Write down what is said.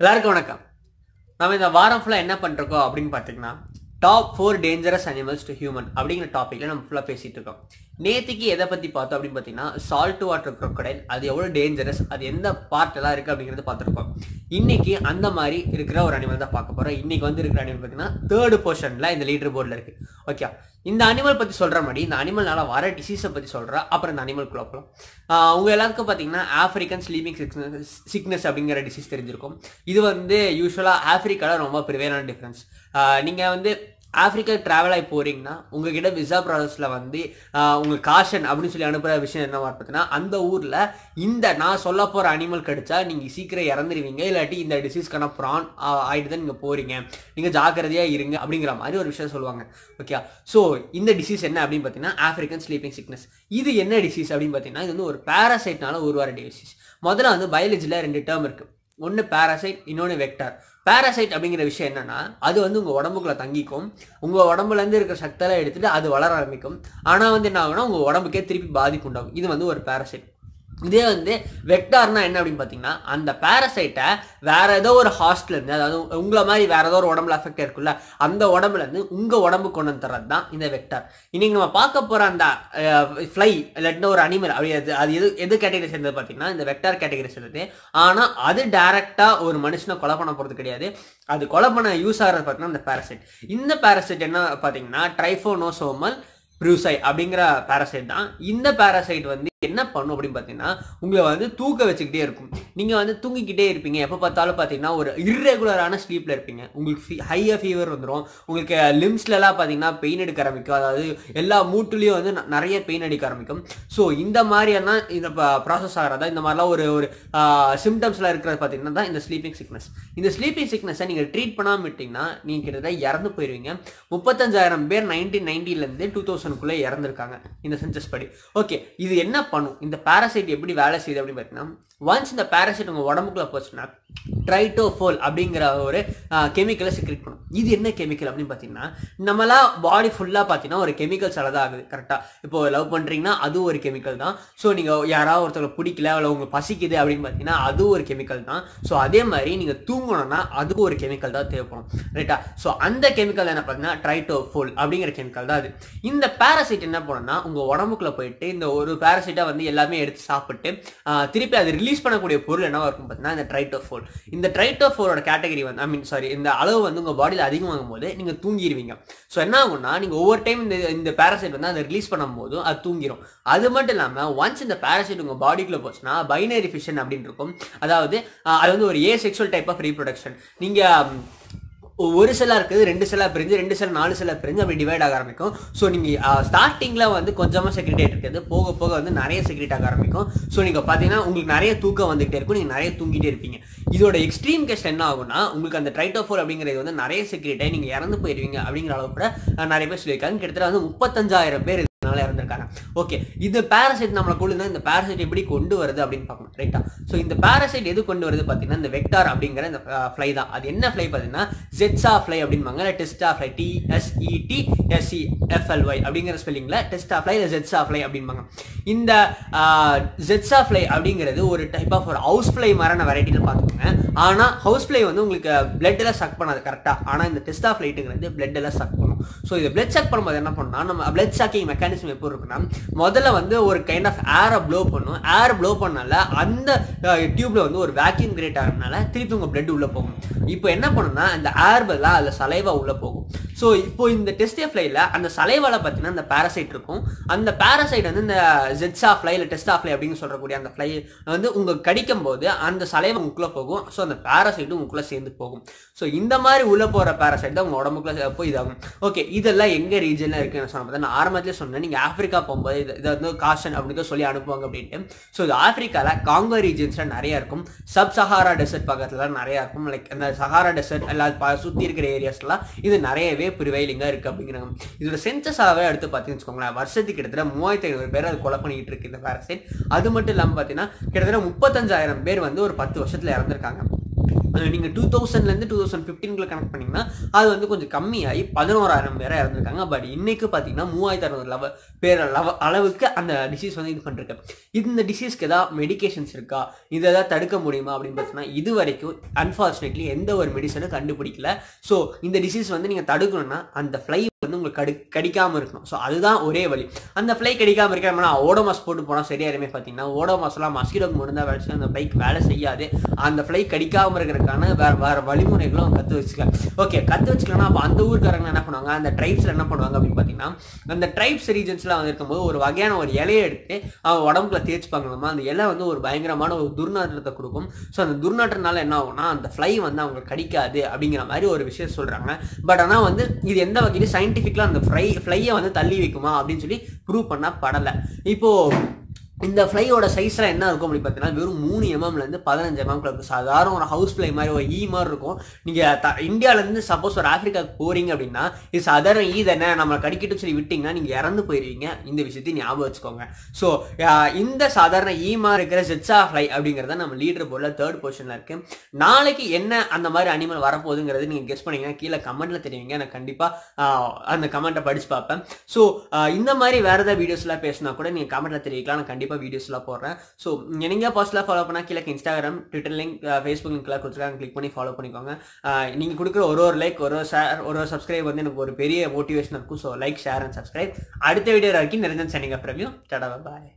எல்லாருக்கும் வணக்கம். நம்ம இந்த வாரம் ஃபுல்லாக என்ன பண்ணுறோம் அப்படின்னு பார்த்தீங்கன்னா top four dangerous animals to human அப்படிங்கிற டாப்பிக்கில் நம்ம ஃபுல்லாக பேசிகிட்டு இருக்கோம். நேற்றுக்கு எதை பற்றி பார்த்தோம் அப்படின்னு பார்த்தீங்கன்னா சால்ட் வாட்டர் க்ரொக்கடைல் அது எவ்வளோ டேஞ்சரஸ் அது எந்த பார்ட் எல்லாம் இருக்குது அப்படிங்கிறத பார்த்துருக்கோம். இன்னைக்கு அந்த மாதிரி இருக்கிற ஒரு அனிமல் தான் பார்க்க போகிறோம் இன்னைக்கு வந்து இருக்கிற அனிமல் பார்த்தீங்கன்னா தேர்டு போர்ஷனில் இந்த லீடர் போர்டில் இருக்குது ஓகே இந்த அனிமல் பற்றி சொல்கிற மாதிரி இந்த அனிமல்னால வர டிசீஸை பற்றி சொல்கிறேன் அப்புறம் இந்த அனிமல் குழப்பலாம் உங்கள் எல்லாருக்கும் பார்த்தீங்கன்னா ஆஃப்ரிக்கன் ஸ்லீமிங் சிக்னஸ் சிக்னஸ் அப்படிங்கிற டிசீஸ் தெரிஞ்சிருக்கும். இது வந்து யூஸ்வலாக ஆஃப்ரிக்காவில் ரொம்ப ப்ரிவேலான டிஃப்ரென்ஸ் நீங்கள் வந்து ஆஃப்ரிக்கா ட்ராவல் ஆகி போகிறீங்கன்னா உங்ககிட்ட விசா ப்ராசஸில் வந்து உங்கள் காஷன் அப்படின்னு சொல்லி அனுப்புகிற விஷயம் என்ன பார்த்தீங்கன்னா அந்த ஊரில் இந்த நான் சொல்ல போகிற அனிமல் கடிச்சா நீங்கள் சீக்கிரம் இறந்துருவீங்க. இல்லாட்டி இந்த டிசீஸ்க்கான ப்ரான் ஆகிட்டு தான் நீங்கள் போகிறீங்க நீங்கள் ஜாக்கிரதையாக இருங்க அப்படிங்கிற மாதிரி ஒரு விஷயம் சொல்லுவாங்க. ஓகே ஸோ இந்த டிசீஸ் என்ன அப்படின்னு பார்த்தீங்கன்னா ஆஃப்ரிக்கன் ஸ்லீப்பிங் சிக்னஸ் இது என்ன டிசீஸ் அப்படின்னு பார்த்தீங்கன்னா இது வந்து ஒரு பேராசைட்னால ஒரு வார டிசீஸ் முதல்ல வந்து பயாலஜியில் ரெண்டு டேர்ம் இருக்குது ஒன்று பேராசைட் இன்னொன்று வெக்டர் பேராசைட் அப்படிங்கிற விஷயம் என்னென்னா அது வந்து உங்கள் உடம்புக்குள்ள தங்கிக்கும். உங்கள் உடம்புலேருந்து இருக்கிற சக்தியெல்லாம் எடுத்துகிட்டு அது வளர ஆரம்பிக்கும். ஆனால் வந்து என்ன ஆகுனா உங்கள் உடம்புக்கே திருப்பி பாதிப்பு உண்டாகும். இது வந்து ஒரு பேராசைட் இதே வந்து வெக்டார்னா என்ன அப்படின்னு பார்த்தீங்கன்னா அந்த பேரசைட்டை வேற ஏதோ ஒரு ஹாஸ்டலேருந்து அதாவது உங்களை மாதிரி வேற ஏதோ ஒரு உடம்புல அஃபெக்ட் இருக்குல்ல அந்த உடம்புலேருந்து உங்கள் உடம்பு கொண்டு வந்து தர்றது தான் இந்த வெக்டார் இன்னைக்கு நம்ம பார்க்க போகிற அந்த ஃப்ளை இல்லாட்டினா ஒரு அனிமல் அப்படி அது அது எது எது கேட்டகரி சேர்ந்தது பார்த்தீங்கன்னா இந்த வெக்டார் கேட்டகரி சேர்ந்தது. ஆனால் அது டைரெக்டாக ஒரு மனுஷனை கொலை பண்ண போகிறது கிடையாது. அது கொலை பண்ண யூஸ் ஆகிறது பார்த்தீங்கன்னா இந்த பேரசைட் இந்த பேரசைட் என்ன பார்த்தீங்கன்னா ட்ரைஃபோனோசோமல் ப்ரூசை அப்படிங்கிற பேரசைட் தான். இந்த பேரசைட் வந்து என்ன பண்ணும் அப்படின்னு பார்த்தீங்கன்னா உங்களை வந்து தூக்க வச்சுக்கிட்டே இருக்கும். நீங்கள் வந்து தூங்கிக்கிட்டே இருப்பீங்க. எப்போ பார்த்தாலும் பார்த்தீங்கன்னா ஒரு இர்ரெகுலரான ஸ்லீப்பில் இருப்பீங்க. உங்களுக்கு ஹையாக ஃபீவர் வந்துடும் உங்களுக்கு லிம்ஸ்லலாம் பார்த்தீங்கன்னா பெயின் எடுக்க ஆரம்பிக்கும். அதாவது எல்லா மூட்டுலேயும் வந்து நிறைய பெயின் அடிக்க ஆரம்பிக்கும். ஸோ இந்த மாதிரியெல்லாம் இந்த ப்ராசஸ் ஆகிறதா இந்த மாதிரிலாம் ஒரு ஒரு சிம்டம்ஸ்லாம் இருக்கிறது பார்த்தீங்கன்னா தான் இந்த ஸ்லீப்பிங் சிக்னஸ் இந்த ஸ்லீப்பிங் சிக்னஸை நீங்கள் ட்ரீட் பண்ணாமல் விட்டிங்கன்னா நீங்கள் கிட்டத்தட்ட இறந்து போயிடுவீங்க முப்பத்தஞ்சாயிரம் பேர் நைன்டீன் நைன்டிலேருந்து டூ தௌசண்ட்குள்ளே இறந்துருக்காங்க. இந்த சென்சஸ் படி. ஓகே இது என்ன பண்ணும். இந்த பேரசைட் எப்படி வேலை செய்யுது அப்படின்னு பார்த்தீங்கன்னா ஒன்ஸ் இந்த பேரசைட் உங்கள் உடம்புக்குள்ள போச்சுன்னா ட்ரைட்டோஃபோல் அப்படிங்கிற ஒரு கெமிக்கலை செக்ரெட் பண்ணும். இது என்ன கெமிக்கல் அப்படின்னு பார்த்தீங்கன்னா நம்மளா பாடி ஃபுல்லாக பார்த்தீங்கன்னா ஒரு கெமிக்கல்ஸ் தான் ஆகுது. கரெக்டாக இப்போ லவ் பண்ணுறீங்கன்னா அது ஒரு கெமிக்கல் தான். ஸோ நீங்கள் யாராவது ஒருத்தவங்க பிடிக்கல இல்லை உங்களுக்கு பசிக்குது அப்படின்னு பார்த்தீங்கன்னா அது ஒரு கெமிக்கல் தான். ஸோ அதே மாதிரி நீங்கள் தூங்கணும்னா அது ஒரு கெமிக்கல் தான் தேவைப்படும். ரைட்டா ஸோ அந்த கெமிக்கல் என்ன பார்த்தீங்கன்னா ட்ரைட்டோஃபோல் அப்படிங்கிற கெமிக்கல் தான் அது. இந்த பேரசைட் என்ன பண்ணணும்னா உங்கள் உடம்புக்குள்ள போயிட்டு இந்த ஒரு பேரசைட் சாலிடாக வந்து எல்லாமே எடுத்து சாப்பிட்டு திருப்பி அது ரிலீஸ் பண்ணக்கூடிய பொருள் என்னவா இருக்கும் பார்த்தீங்கன்னா இந்த ட்ரைட்டோஃபோல் இந்த ட்ரைட்டோஃபோலோட கேட்டகரி வந்து ஐ மீன் சாரி இந்த அளவு வந்து உங்கள் பாடியில் அதிகமாகும் போது நீங்கள் தூங்கிடுவீங்க ஸோ என்ன ஆகும்னா நீங்கள் ஒவ்வொரு டைம் இந்த இந்த பேராசைட் வந்து அதை ரிலீஸ் பண்ணும்போதும் அது தூங்கிடும் அது மட்டும் இல்லாமல் ஒன்ஸ் இந்த பேராசைட் உங்கள் பாடிக்குள்ளே போச்சுன்னா பைனரி ஃபிஷன் அப்படின்னு இருக்கும். அதாவது அது வந்து ஒரு a sexual type of reproduction நீங்கள் ஒரு செல்லாக இருக்குது ரெண்டு செல்லாக பிரிஞ்சு ரெண்டு செல் நாலு செல்லாக பிரிஞ்சு அப்படி டிவைட் ஆக ஆரம்பிக்கும். ஸோ நீங்கள் ஸ்டார்டிங்கில் வந்து கொஞ்சமாக செக்ரிட்டேட் இருக்குது. போக போக வந்து நிறைய செக்ரெட் ஆக ஆரம்பிக்கும். ஸோ நீங்கள் பார்த்தீங்கன்னா உங்களுக்கு நிறைய தூக்கம் வந்துகிட்டே இருக்கும். நீங்கள் நிறைய தூங்கிட்டே இருப்பீங்க. இதோட எக்ஸ்ட்ரீம் கெஸ்ட் என்ன ஆகும்னா உங்களுக்கு அந்த ட்ரைட்டோஃபோர் அப்படிங்கிறது வந்து நிறைய செக்ரிட்டை நீங்கள் இறந்து போயிருவீங்க அப்படிங்கிற அளவு கூட நிறைய பேர் சொல்லியிருக்காங்க. கிட்டத்தட்ட வந்து முப்பத்தஞ்சாயிரம் பேர் ஓகே இந்த பேரசைட் நம்மளை கொண்டு இந்த பேரசைட் எப்படி கொண்டு வருது அப்படின்னு பார்க்கணும் ரைட்டா ஸோ இந்த பேரசைட் எது கொண்டு வருது பார்த்தீங்கன்னா இந்த வெக்டார் அப்படிங்கிற இந்த ஃப்ளை தான். அது என்ன ஃப்ளை பார்த்தீங்கன்னா ஜெட்ஸா ஃப்ளை அப்படின்பாங்க இல்லை டெஸ்டா fly T S E T S E F L Y அப்படிங்கிற ஸ்பெல்லிங்கில் டெஸ்டா ஃப்ளை இல்லை ஜெட்ஸா ஃப்ளை அப்படின்பாங்க இந்த ஜெட்ஸா ஃப்ளை அப்படிங்கிறது ஒரு டைப் ஆஃப் ஒரு ஹவுஸ் ஃப்ளை மாதிரியான வெரைட்டியில் பார்த்துக்கோங்க. ஆனால் ஹவுஸ் ஃப்ளை வந்து உங்களுக்கு blood எல்லாம் சக் பண்ணாது கரெக்டாக ஆனால் இந்த டெஸ்டா ஃப்ளைட்டுங்கிறது blood எல்லாம் சக் பண்ணும். ஸோ இது பிளட் சக் பண்ணும்போது என்ன பண்ணால் நம்ம பிளட் சக்கிங் மெக்கானிசம் எப்படி இருக்குன்னா முதல்ல வந்து ஒரு கைண்ட் ஆஃப் ஏரை ப்ளோ பண்ணும். ஏர் ப்ளோ பண்ணால அந்த டியூப்ல வந்து ஒரு வேக்யூம் கிரியேட் ஆகிறதுனால திருப்பி உங்கள் பிளட் உள்ளே போகும். இப்போ என்ன பண்ணுன்னா அந்த ஏர் பதிலாக அதில் சலைவா உள்ளே போகும். ஸோ இப்போ இந்த டெஸ்டே ஃப்ளைல அந்த சலைவால பார்த்தீங்கன்னா அந்த பேரசைட் இருக்கும். அந்த பேரசைட் வந்து இந்த ஜெட்ஸா ஃப்ளை இல்லை டெஸ்டா ஃப்ளை அப்படின்னு சொல்லக்கூடிய அந்த ஃப்ளை வந்து உங்களுக்கு கடிக்கும் போது அந்த சலைவை உங்களுக்குள்ள போகும். ஸோ அந்த பேரசைட்டும் உங்களுக்குள்ள சேர்ந்து போகும். ஸோ இந்த மாதிரி உள்ள போகிற பேரசைட் தான் உங்கள் உடம்புக்குள்ள போய் இதாகும். ஓகே இதெல்லாம் எங்கே ரீஜனில் இருக்குன்னு சொன்ன நான் ஆரம்பத்திலே சொன்னேன். நீங்கள் ஆஃப்ரிக்கா போகும்போது இது இதை வந்து காஷன் அப்படின்னு சொல்லி அனுப்புவாங்க அப்படின்ட்டு. ஸோ இது ஆஃப்ரிக்காவில் காங்கோ ரீஜன்ஸில் நிறைய இருக்கும். சப் சஹாரா டெசர்ட் பக்கத்தில் நிறையா இருக்கும். லைக் அந்த சஹாரா டெசர்ட் எல்லா சுற்றி இருக்கிற ஏரியாஸ்லாம் இது நிறையவே ப்ரிவைலிங்கா இருக்கு அப்படிங்கிறாங்க. இதோட சென்சஸாவே அடுத்து பார்த்தீங்கன்னு வச்சுக்கோங்களேன் வருஷத்துக்கு கிட்டத்தட்ட மூவாயிரத்தி ஐநூறு பேர் அது கொலை பண்ணிட்டு இருக்கு இந்த பேரசைட் அது மட்டும் இல்லாமல் பார்த்தீங்கன்னா கிட்டத்தட்ட முப்பத்தஞ்சாயிரம் பேர் வந்து ஒரு பத்து வருஷத்துல இறந்துருக்காங்க. நீங்கள் டூ தௌசண்ட்லேருந்து டூ தௌசண்ட் ஃபிஃப்டீன்குள்ள கனெக்ட் பண்ணிங்கன்னா அது வந்து கொஞ்சம் கம்மியாகி பதினோராயிரம் பேராக இறந்துருக்காங்க. பட் இன்னைக்கு பார்த்தீங்கன்னா மூவாயிரத்தி அறுநூறு லவ பேர் லவ அளவுக்கு அந்த டிசீஸ் வந்து இது பண்ணிருக்கு இந்த டிசீஸ்க்கு ஏதாவது மெடிகேஷன்ஸ் இருக்கா? இதை ஏதாவது தடுக்க முடியுமா? அப்படின்னு பார்த்தீங்கன்னா இது வரைக்கும் அன்ஃபார்ச்சுனேட்லி எந்த ஒரு மெடிசனும் கண்டுபிடிக்கல. ஸோ இந்த டிசீஸ் வந்து நீங்கள் தடுக்கணும்னா அந்த ஃப்ளை வந்து உங்களுக்கு கடு கடிக்காமல் இருக்கணும். ஸோ அதுதான் ஒரே வழி. அந்த ஃப்ளை கடிக்காமல் இருக்கிற ஓடோமாஸ் போட்டு போனால் சரியாருமே பார்த்தீங்கன்னா ஓடோமாஸ்லாம் மஸ்கிடோக்கு முடிந்தால் வேலை அந்த பைக் வேலை செய்யாது. அந்த ஃப்ளை கடிக்காமல் இருக்கிறதுக்கான வேற வேறு வழிமுறைகளும் கற்று வச்சுக்கலாம் ஓகே கற்று வச்சுக்கலாம் அப்போ அந்த ஊருக்காரங்க என்ன பண்ணுவாங்க? அந்த ட்ரைப்ஸில் என்ன பண்ணுவாங்க அப்படின்னு பார்த்தீங்கன்னா அந்த ட்ரைப்ஸ் ரீஜன்ஸ்லாம் வந்து இருக்கும்போது ஒரு வகையான ஒரு இலையை எடுத்து அவங்க உடம்புக்குள்ள தேய்ச்சிப்பாங்களா அந்த இலை வந்து ஒரு பயங்கரமான ஒரு துர்நாற்றத்தை கொடுக்கும். ஸோ அந்த துர்நாற்றனால என்ன ஆகும்னா அந்த ஃப்ளை வந்து அவங்களுக்கு கடிக்காது அப்படிங்கிற மாதிரி ஒரு விஷயம் சொல்கிறாங்க பட் ஆனால் வந்து இது எந்த வகையிலும் சயின்டிஃபிக்கலாக அந்த ஃப்ளை ஃப்ளையை வந்து தள்ளி வைக்குமா அப்படின்னு சொல்லி ப்ரூவ் பண்ண படலை. இப்போது இந்த ஃப்ளையோட சைஸ்லாம் என்ன இருக்கும் அப்படின்னு பார்த்தீங்கன்னா வெறும் மூணு எம்எம்லேருந்து பதினஞ்சு எம்எம்ல இருக்கும். சாதாரண ஒரு ஹவுஸ் ஃப்ளை மாதிரி ஒரு ஈ மாதிரி இருக்கும். நீங்கள் த இந்தியாவிலேருந்து சப்போஸ் ஒரு ஆஃப்ரிக்காவுக்கு போகிறீங்க அப்படின்னா இது சாதாரண ஈ தானே நம்மளை கடிக்கிட்டு சொல்லி விட்டிங்கன்னா நீங்கள் இறந்து போயிருவீங்க. இந்த விஷயத்தையும் ஞாபகம் வச்சுக்கோங்க. ஸோ இந்த சாதாரண ஈ மாதிரி இருக்கிற ஜெட்ஸா ஃப்ளை அப்படிங்கிறத நம்ம லீடர் போர்டில் தேர்ட் பொசிஷனில் இருக்குது நாளைக்கு என்ன அந்த மாதிரி அனிமல் வரப்போகுதுங்கிறது நீங்கள் கெஸ் பண்ணீங்கன்னா கீழே கமெண்ட்டில் தெரியுங்க நான் கண்டிப்பாக அந்த கமெண்ட்டை படித்து பார்ப்பேன். ஸோ இந்த மாதிரி வேறு ஏதாவது வீடியோஸ்லாம் பேசினா கூட நீங்கள் கமெண்ட்டில் தெரிவிக்கலாம். நான் கண்டிப்பாக வீடியோஸ்லாம் போடுறேன். ஸோ நீங்கள் பர்சனலாக ஃபாலோ பண்ணால் கீழே இன்ஸ்டாகிராம் ட்விட்டர் லிங்க் ஃபேஸ்புக் லிங்க்லாம் கொடுத்துருக்காங்க கிளிக் பண்ணி ஃபாலோ பண்ணிக்கோங்க. நீங்கள் கொடுக்குற ஒரு ஒரு லைக் ஒரு ஒரு ஷேர் ஒரு ஒரு சப்ஸ்கிரைப் வந்து எனக்கு ஒரு பெரிய மோட்டிவேஷன் இருக்கும். So like share and subscribe அடுத்த வீடியோ வரைக்கும் நிரஞ்சன் சனிங்க ஆஃப் டடா பாய்